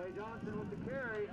Clay Johnson with the carry.